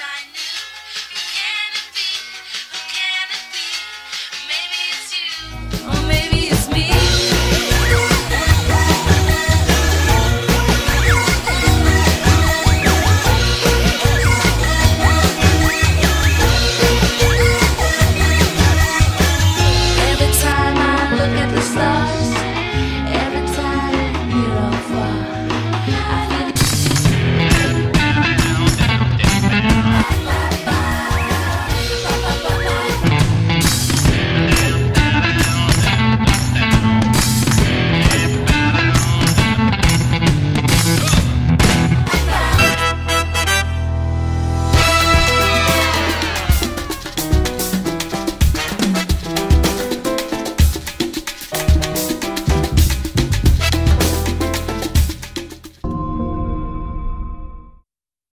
shine